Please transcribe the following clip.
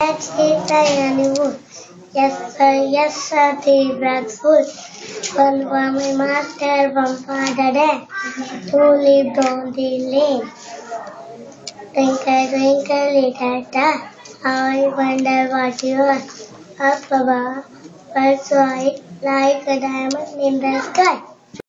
Let's eat the honeymoon. Yes, sir, yes, sir, three bags. One for my master, one for the dad. Two lived on the lane. Twinkle, twinkle, little star. How I wonder what you are. Up above, but so I like a diamond in the sky.